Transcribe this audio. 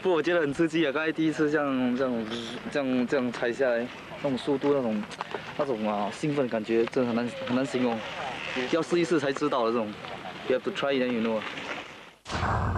不，我觉得很刺激啊！刚才第一次这样这样这样这样踩下来，那种速度那种那种啊兴奋的感觉，真的很难很难形容，要试一试才知道的这种。You have to try it, then you know.